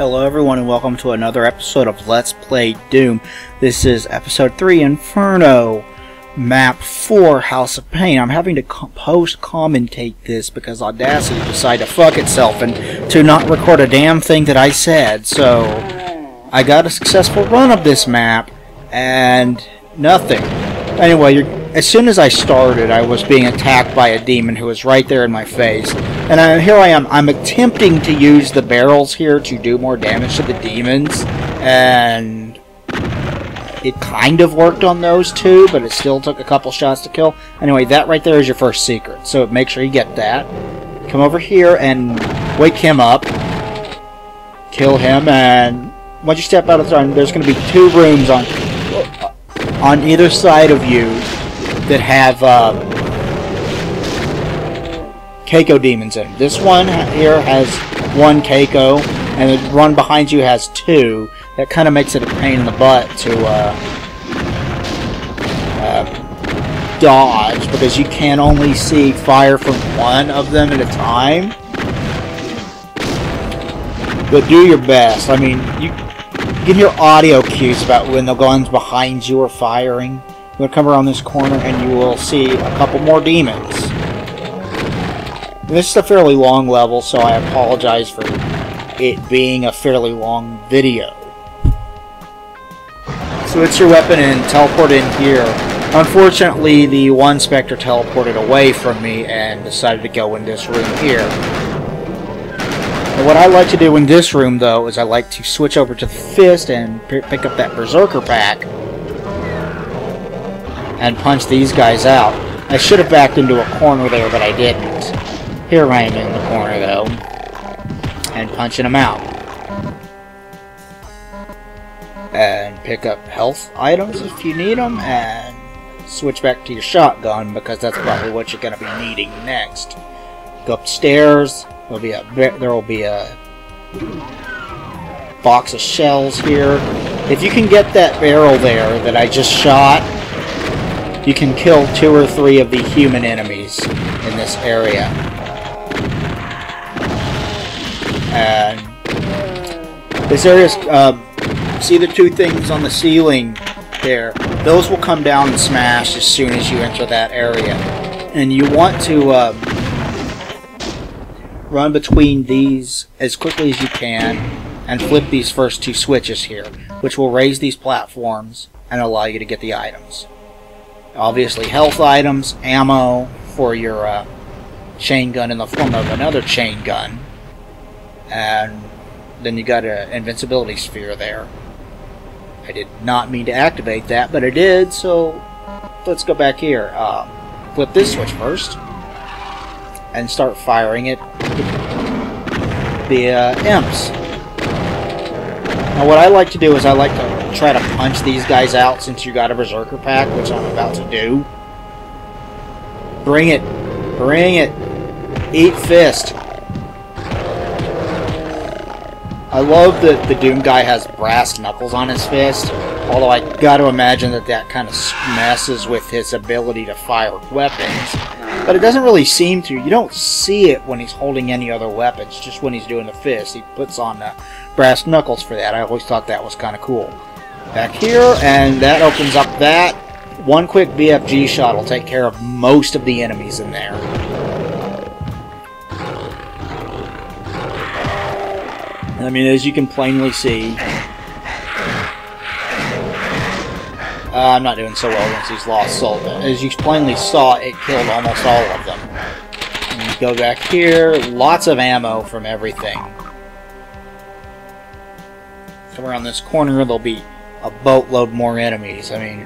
Hello everyone and welcome to another episode of Let's Play Doom. This is episode 3 Inferno, map 4 House of Pain. I'm having to co post commentate this because Audacity decided to fuck itself and to not record a damn thing that I said. So I got a successful run of this map and nothing. Anyway, as soon as I started, I was being attacked by a demon who was right there in my face. And I, here I am. I'm attempting to use the barrels here to do more damage to the demons. And it kind of worked on those two, but it still took a couple shots to kill. Anyway, that right there is your first secret. So make sure you get that. Come over here and wake him up. Kill him, and once you step out of the time, there's going to be two rooms on on either side of you that have uh, Caco demons in. them. This one here has one Caco, and the one behind you has two. That kind of makes it a pain in the butt to uh, uh, dodge because you can only see fire from one of them at a time. But do your best. I mean, you, you can hear audio cues about when the guns behind you are firing. You'll come around this corner and you will see a couple more demons. This is a fairly long level, so I apologize for it being a fairly long video. Switch your weapon and teleport in here. Unfortunately, the one Spectre teleported away from me and decided to go in this room here. And what I like to do in this room, though, is I like to switch over to the Fist and pick up that Berserker pack and punch these guys out. I should have backed into a corner there, but I didn't. Here I am in the corner, though. And punching them out. And pick up health items if you need them, and switch back to your shotgun, because that's probably what you're going to be needing next. Go upstairs, there'll be a, there will be a box of shells here. If you can get that barrel there that I just shot, you can kill two or three of the human enemies in this area. And this area um, see the two things on the ceiling there? Those will come down and smash as soon as you enter that area. And you want to um, run between these as quickly as you can and flip these first two switches here, which will raise these platforms and allow you to get the items. Obviously, health items, ammo for your uh, chain gun in the form of another chain gun, and then you got an invincibility sphere there. I did not mean to activate that, but I did, so let's go back here. Um, flip this switch first, and start firing it the uh, imps. Now what I like to do is I like to try to punch these guys out since you got a Berserker pack, which I'm about to do. Bring it. Bring it. Eat fist. I love that the Doom guy has brass knuckles on his fist, although I gotta imagine that that kind of messes with his ability to fire weapons. But it doesn't really seem to. You don't see it when he's holding any other weapons, just when he's doing the fist. He puts on the brass knuckles for that. I always thought that was kind of cool. Back here, and that opens up that. One quick BFG shot will take care of most of the enemies in there. I mean, as you can plainly see, uh, I'm not doing so well against these lost souls. As you plainly saw, it killed almost all of them. And go back here, lots of ammo from everything. Come around this corner, there'll be a boatload more enemies. I mean,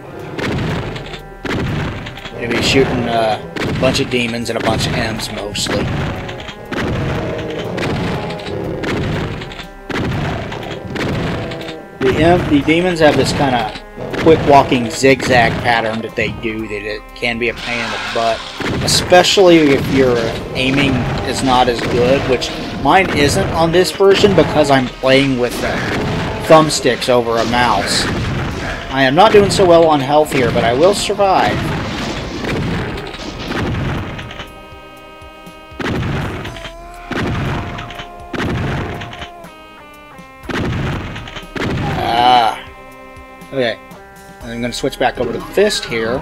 you'll be shooting uh, a bunch of demons and a bunch of M's mostly. The, the demons have this kind of quick walking zigzag pattern that they do that it can be a pain in the butt. Especially if your aiming is not as good, which mine isn't on this version because I'm playing with uh, thumbsticks over a mouse. I am not doing so well on health here, but I will survive. Ah. Okay. I'm going to switch back over to the fist here.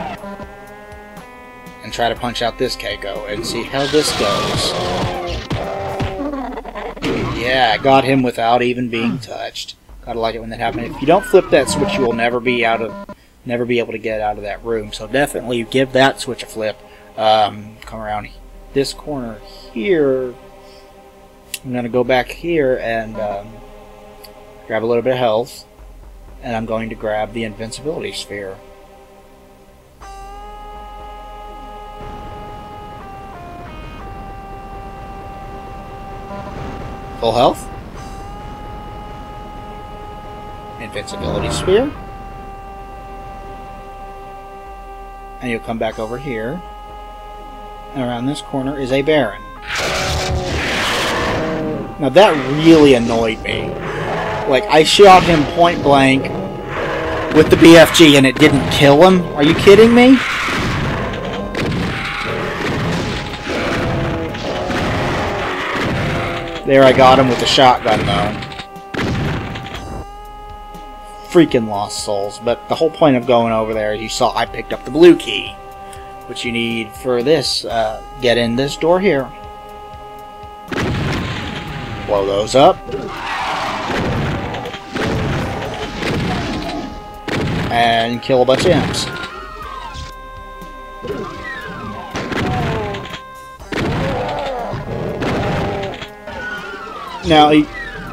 And try to punch out this Caco and see how this goes. Yeah, I got him without even being touched. Gotta like it when that happens. If you don't flip that switch, you will never be out of, never be able to get out of that room. So definitely give that switch a flip. Um, come around this corner here. I'm gonna go back here and um, grab a little bit of health, and I'm going to grab the invincibility sphere. Full health. Invincibility sphere. And you'll come back over here. And around this corner is a Baron. Now that really annoyed me. Like, I shot him point blank with the BFG and it didn't kill him? Are you kidding me? There I got him with the shotgun though. Freaking lost souls. But the whole point of going over there, you saw I picked up the blue key. Which you need for this. Uh, get in this door here. Blow those up. And kill a bunch of imps. Now,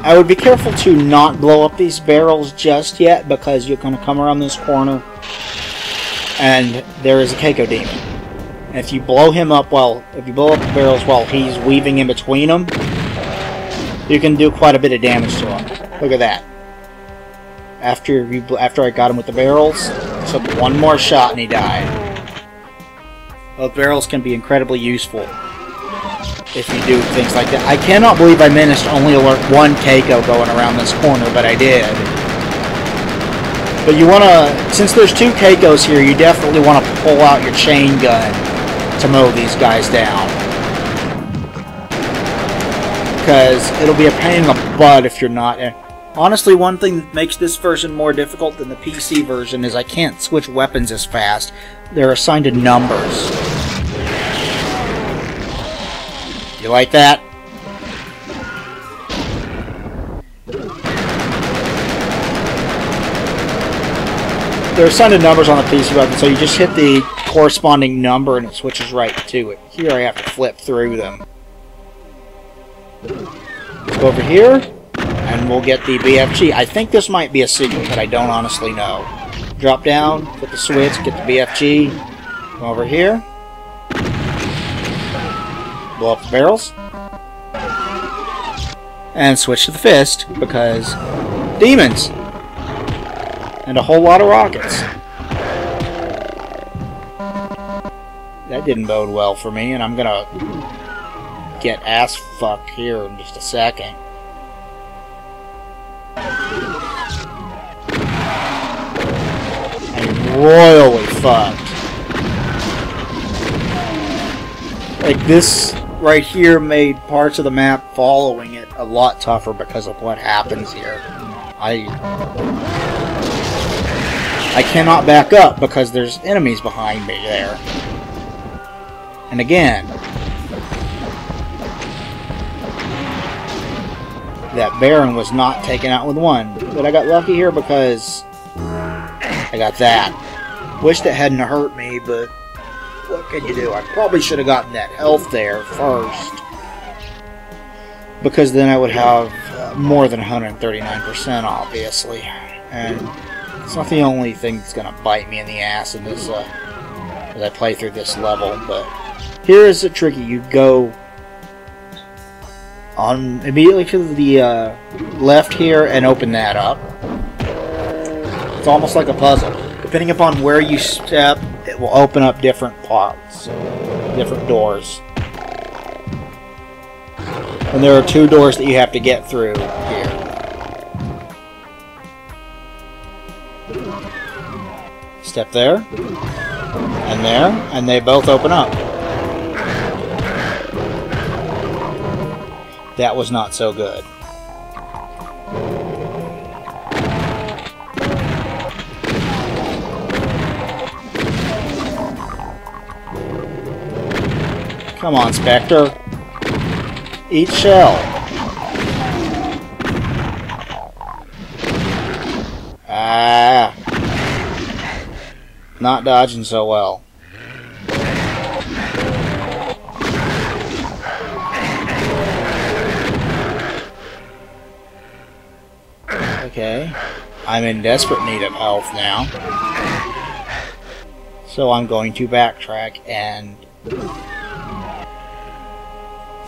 I would be careful to not blow up these barrels just yet because you're going to come around this corner and there is a Caco demon. And if you blow him up while, if you blow up the barrels while he's weaving in between them, you can do quite a bit of damage to him. Look at that. After you, after I got him with the barrels, took one more shot and he died. Those barrels can be incredibly useful if you do things like that. I cannot believe I managed to only alert one Caco going around this corner, but I did. But you want to, since there's two Cacos here, you definitely want to pull out your chain gun to mow these guys down. Because it'll be a pain in the butt if you're not. Honestly, one thing that makes this version more difficult than the PC version is I can't switch weapons as fast. They're assigned to numbers. You like that? There are assigned numbers on the PC button, so you just hit the corresponding number and it switches right to it. Here I have to flip through them. Let's go over here, and we'll get the BFG. I think this might be a secret, but I don't honestly know. Drop down, hit the switch, get the BFG. Come over here. Blow up the barrels. And switch to the fist, because demons! And a whole lot of rockets. That didn't bode well for me, and I'm gonna get ass fucked here in just a second. I'm royally fucked. Like this right here made parts of the map following it a lot tougher because of what happens here. I I cannot back up because there's enemies behind me there. And again, that Baron was not taken out with one. But I got lucky here because I got that. Wish that hadn't hurt me, but can you do? I probably should have gotten that health there first. Because then I would have uh, more than 139%, obviously. And it's not the only thing that's going to bite me in the ass in this, uh, as I play through this level, but here is the tricky. You go on immediately to the uh, left here and open that up. It's almost like a puzzle. Depending upon where you step, it will open up different parts, different doors. And there are two doors that you have to get through here. Step there, and there, and they both open up. That was not so good. Come on, Spectre. Eat shell. Ah. Not dodging so well. Okay. I'm in desperate need of health now. So I'm going to backtrack and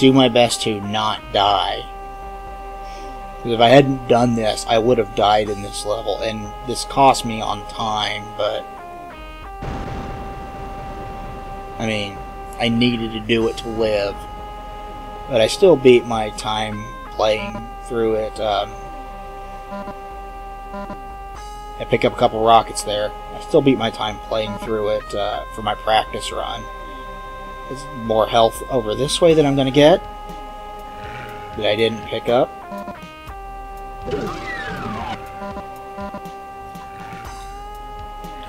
do my best to not die. Because if I hadn't done this, I would have died in this level, and this cost me on time, but... I mean, I needed to do it to live. But I still beat my time playing through it. Um, I pick up a couple rockets there. I still beat my time playing through it uh, for my practice run. There's more health over this way that I'm going to get that I didn't pick up.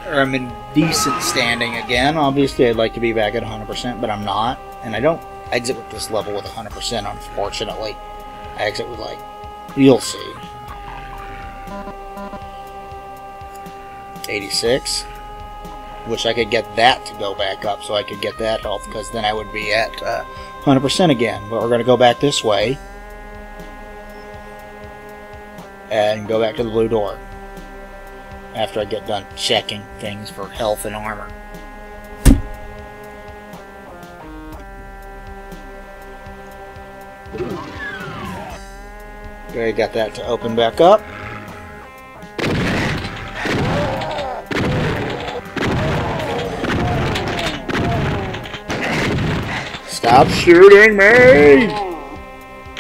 I'm in decent standing again. Obviously, I'd like to be back at 100%, but I'm not. And I don't exit with this level with 100%, unfortunately. I exit with, like, you'll see. 86. Wish I could get that to go back up so I could get that health, because then I would be at uh, 100% again. But we're going to go back this way. And go back to the blue door. After I get done checking things for health and armor. Okay, got that to open back up. Stop shooting me!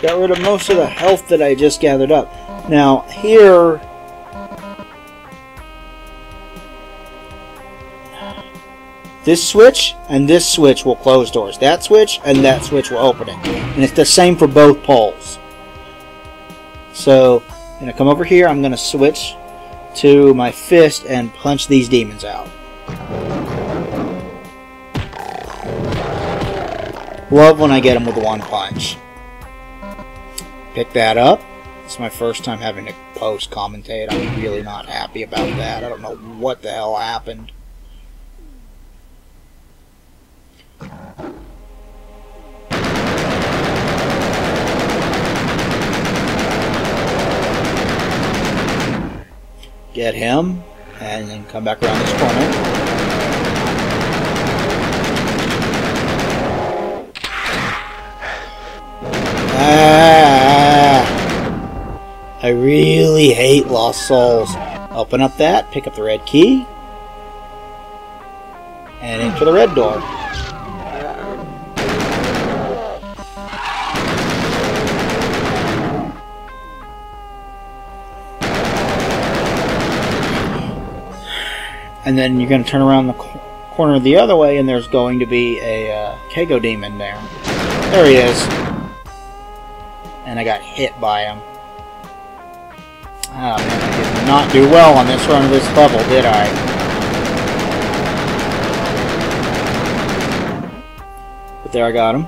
Got rid of most of the health that I just gathered up. Now, here... This switch and this switch will close doors. That switch and that switch will open it. And it's the same for both poles. So, I'm going to come over here. I'm going to switch to my fist and punch these demons out. Love when I get them with one punch. Pick that up. It's my first time having to post commentate. I'm really not happy about that. I don't know what the hell happened. Get him, and then come back around this corner. I really hate Lost Souls. Open up that, pick up the red key, and enter the red door. And then you're going to turn around the corner the other way, and there's going to be a uh, Caco demon there. There he is and I got hit by him. Oh man, I did not do well on this run of this level, did I? But there I got him.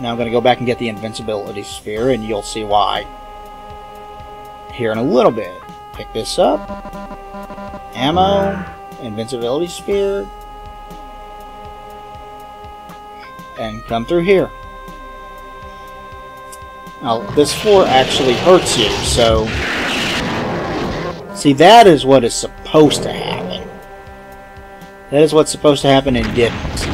Now I'm going to go back and get the invincibility sphere, and you'll see why. Here in a little bit. Pick this up. Ammo. Invincibility sphere. And come through here. Now, this floor actually hurts you, so... See, that is what is supposed to happen. That is what's supposed to happen and didn't.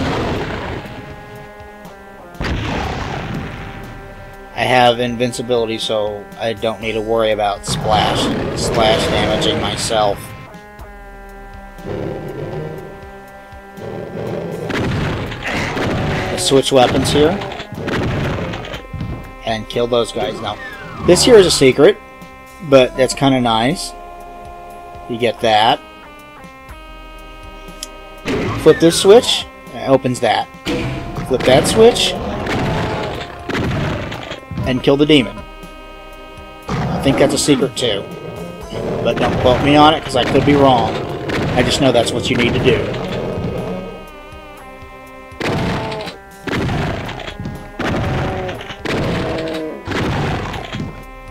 I have invincibility, so I don't need to worry about splash, splash damaging myself. switch weapons here and kill those guys. Now, this here is a secret, but that's kind of nice. You get that. Flip this switch, it opens that. Flip that switch, and kill the demon. I think that's a secret too. But don't quote me on it, because I could be wrong. I just know that's what you need to do.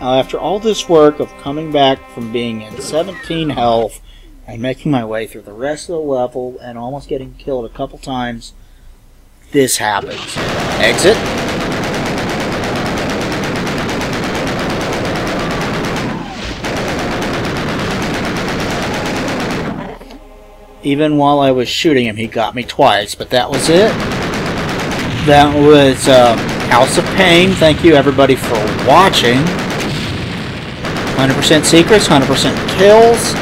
Now, after all this work of coming back from being in 17 health and making my way through the rest of the level and almost getting killed a couple times, this happens. Exit. Even while I was shooting him, he got me twice, but that was it. That was um, House of Pain. Thank you, everybody, for watching. 100% secrets, 100% kills,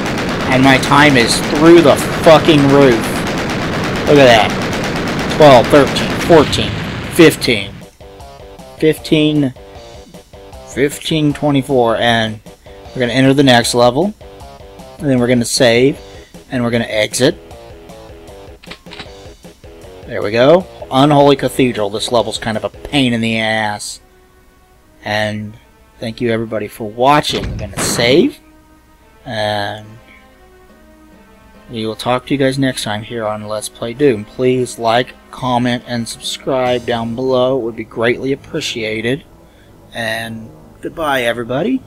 and my time is through the fucking roof. Look at that. 12, 13, 14, 15, 15, 15, 24, and we're going to enter the next level, and then we're going to save, and we're going to exit. There we go. Unholy Cathedral. This level's kind of a pain in the ass. And thank you everybody for watching. I'm going to save. And we will talk to you guys next time here on Let's Play Doom. Please like, comment, and subscribe down below. It would be greatly appreciated. And goodbye, everybody.